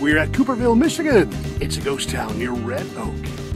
We're at Cooperville, Michigan. It's a ghost town near Red Oak.